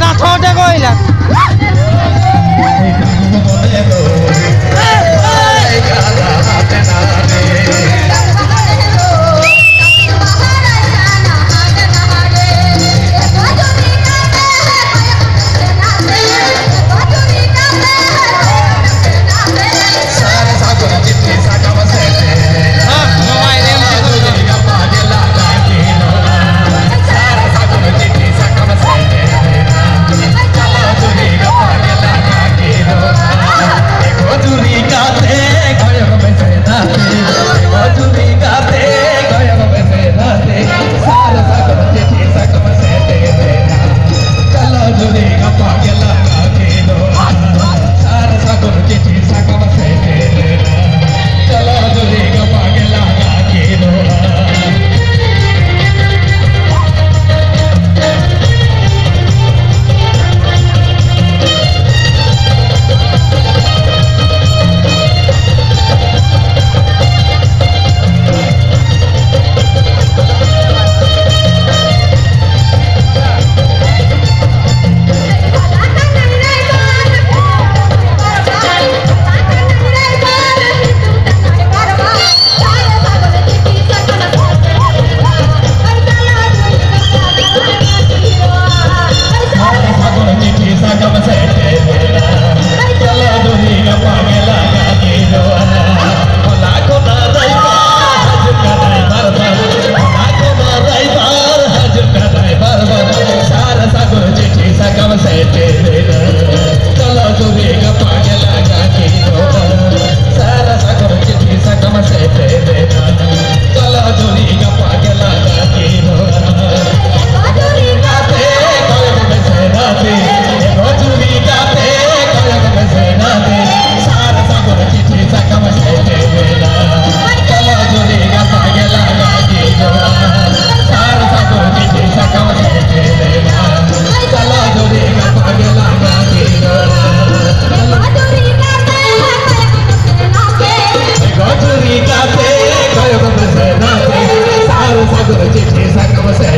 না ছ টাকা Esa